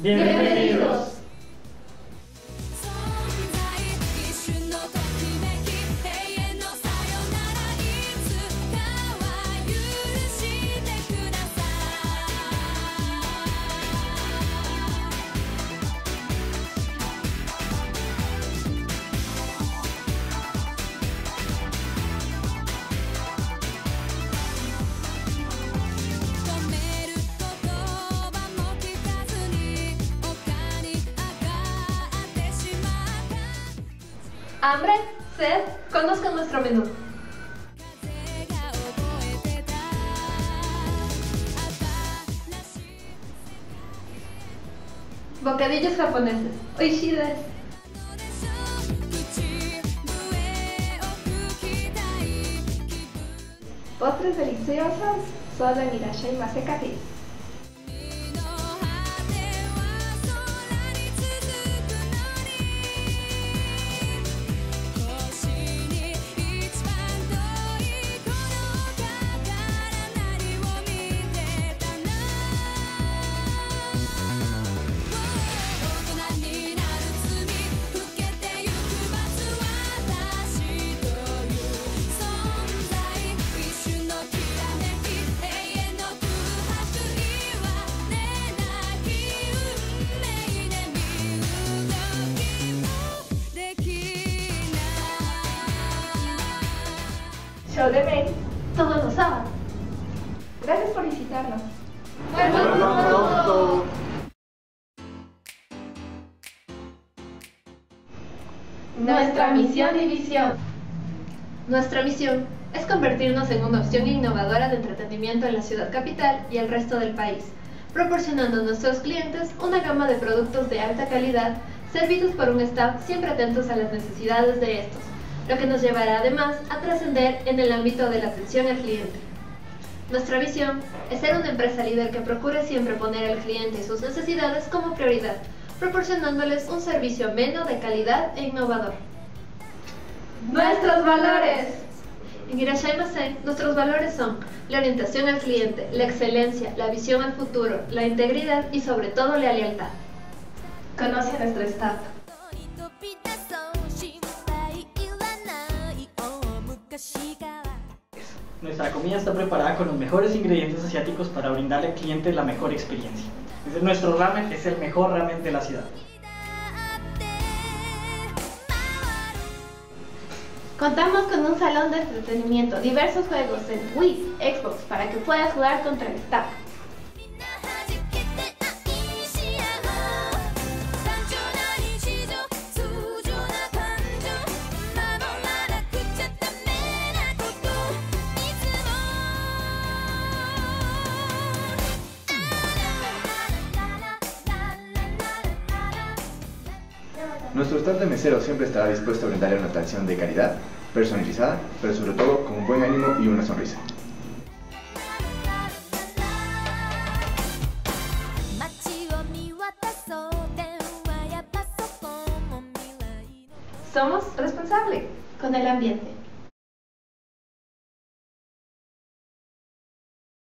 Bienvenido. ¿Hambre? ¿Sed? Conozcan nuestro menú. Bocadillos japoneses. Oishi desu. Postres deliciosos. Solo en Irashaimase Café. Show de May, todos los sábados. Gracias por visitarnos. Nuestra misión y visión. Nuestra misión es convertirnos en una opción innovadora de entretenimiento en la ciudad capital y el resto del país, proporcionando a nuestros clientes una gama de productos de alta calidad, servidos por un staff siempre atentos a las necesidades de estos, lo que nos llevará además a trascender en el ámbito de la atención al cliente. Nuestra visión es ser una empresa líder que procure siempre poner al cliente y sus necesidades como prioridad, proporcionándoles un servicio ameno de calidad e innovador. ¡Nuestros valores! En Irashaimase, nuestros valores son la orientación al cliente, la excelencia, la visión al futuro, la integridad y sobre todo la lealtad. Conoce a nuestro staff. Nuestra comida está preparada con los mejores ingredientes asiáticos para brindarle al cliente la mejor experiencia. Entonces, nuestro ramen es el mejor ramen de la ciudad. Contamos con un salón de entretenimiento, diversos juegos en Wii, Xbox, para que puedas jugar contra el staff. Nuestro staff de mesero siempre estará dispuesto a brindarle una atención de calidad, personalizada, pero sobre todo con un buen ánimo y una sonrisa. Somos responsables con el ambiente.